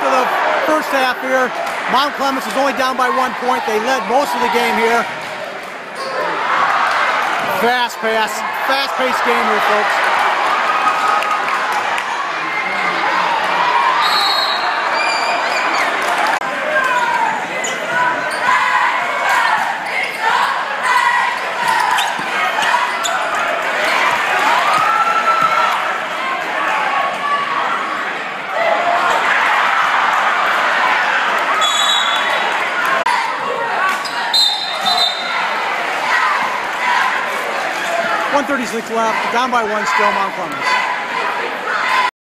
241 left of the first half here. Mount Clemens is only down by one point. They led most of the game here. Fast pass, fast-paced game here, folks. One thirty-six left, down by one still, Mount Clemens.